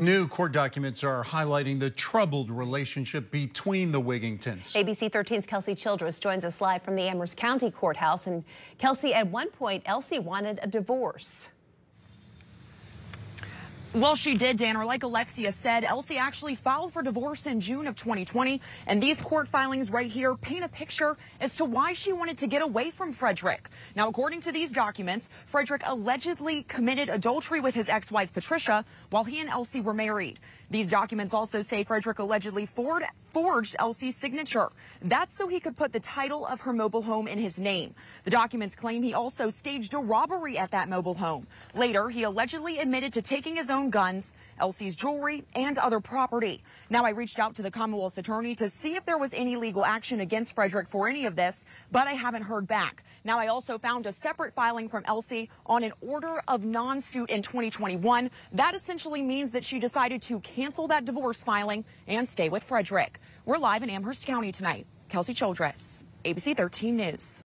New court documents are highlighting the troubled relationship between the Wiggingtons. ABC 13's Kelsey Childress joins us live from the Amherst County Courthouse. And Kelsey, at one point, Elsie wanted a divorce. Well, she did, Dan, or Like Alexia said, Elsie actually filed for divorce in June of 2020. And these court filings right here paint a picture as to why she wanted to get away from Frederick. Now, according to these documents, Frederick allegedly committed adultery with his ex-wife, Patricia, while he and Elsie were married. These documents also say Frederick allegedly forged Elsie's signature. That's so he could put the title of her mobile home in his name. The documents claim he also staged a robbery at that mobile home. Later, he allegedly admitted to taking his own own guns, Elsie's jewelry, and other property. Now, I reached out to the Commonwealth's attorney to see if there was any legal action against Frederick for any of this, but I haven't heard back. Now, I also found a separate filing from Elsie on an order of non-suit in 2021. That essentially means that she decided to cancel that divorce filing and stay with Frederick. We're live in Amherst County tonight. Kelsey Childress, ABC 13 News.